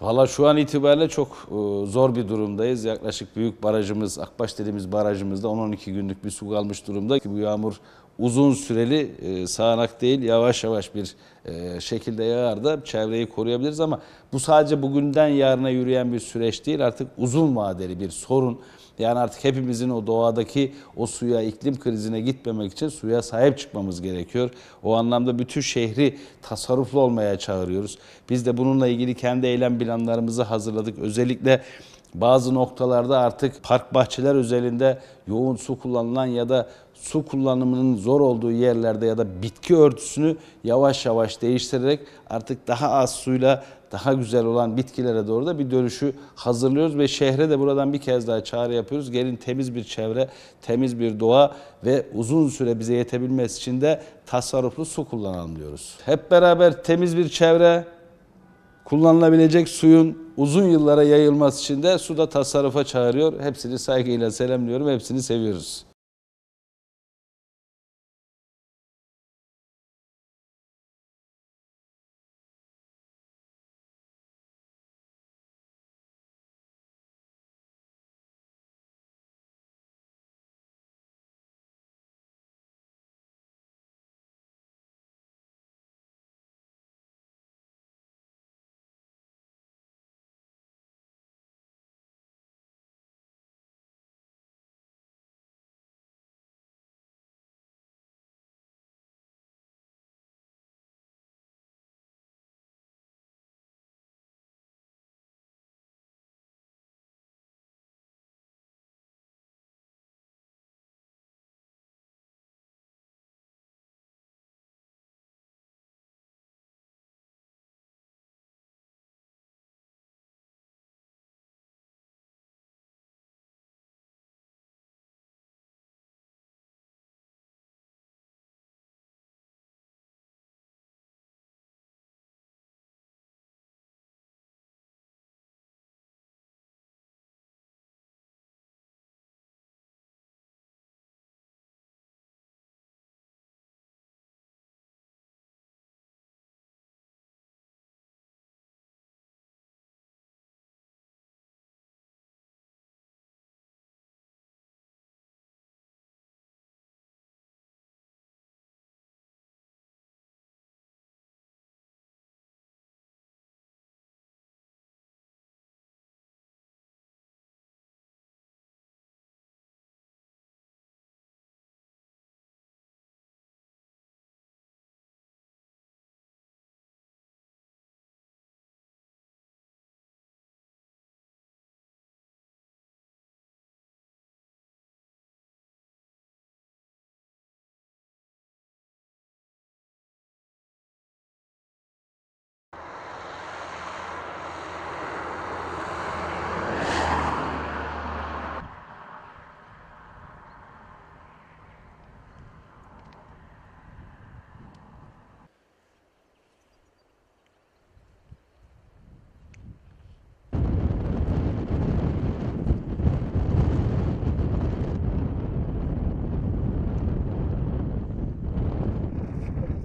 Valla şu an itibariyle çok e, zor bir durumdayız. Yaklaşık büyük barajımız, Akbaş dediğimiz barajımızda 10-12 günlük bir su kalmış durumda. Bu yağmur uzun süreli e, sağanak değil, yavaş yavaş bir e, şekilde yağar da çevreyi koruyabiliriz ama bu sadece bugünden yarına yürüyen bir süreç değil, artık uzun vadeli bir sorun. Yani artık hepimizin o doğadaki o suya, iklim krizine gitmemek için suya sahip çıkmamız gerekiyor. O anlamda bütün şehri tasarruflu olmaya çağırıyoruz. Biz de bununla ilgili kendi eylem planlarımızı hazırladık. Özellikle bazı noktalarda artık park bahçeler özelinde yoğun su kullanılan ya da su kullanımının zor olduğu yerlerde ya da bitki örtüsünü yavaş yavaş değiştirerek artık daha az suyla daha güzel olan bitkilere doğru da bir dönüşü hazırlıyoruz ve şehre de buradan bir kez daha çağrı yapıyoruz. Gelin temiz bir çevre, temiz bir doğa ve uzun süre bize yetebilmesi için de tasarruflu su kullanalım diyoruz. Hep beraber temiz bir çevre, kullanılabilecek suyun uzun yıllara yayılması için de suda tasarrufa çağırıyor. Hepsini saygıyla selamlıyorum. Hepsini seviyoruz.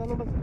Anlamaz.